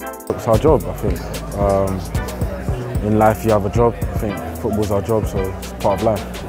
It's our job, I think. Um, in life, you have a job. I think football's our job, so it's part of life.